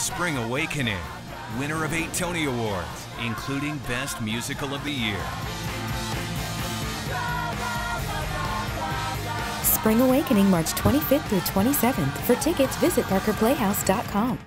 Spring Awakening, winner of eight Tony Awards, including Best Musical of the Year. Spring Awakening, March 25th through 27th. For tickets, visit parkerplayhouse.com.